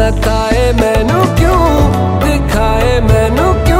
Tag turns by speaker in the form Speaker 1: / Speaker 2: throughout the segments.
Speaker 1: सताए मैनू क्यों? दिखाए मैनू क्यों?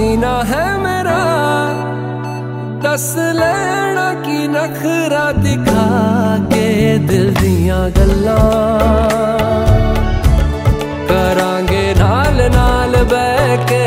Speaker 1: जीना है मेरा। दस लेना की नखरा दिखा के दिल दिया गल्ला। करांगे नाल नाल बैके